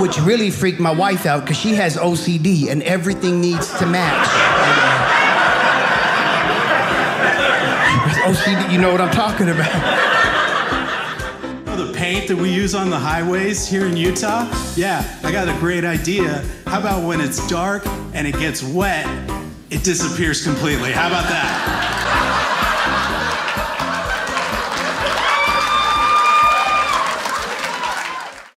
which really freaked my wife out because she has OCD and everything needs to match. OCD, you know what I'm talking about. The paint that we use on the highways here in Utah? Yeah, I got a great idea. How about when it's dark and it gets wet, it disappears completely? How about that?